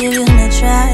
give you a try.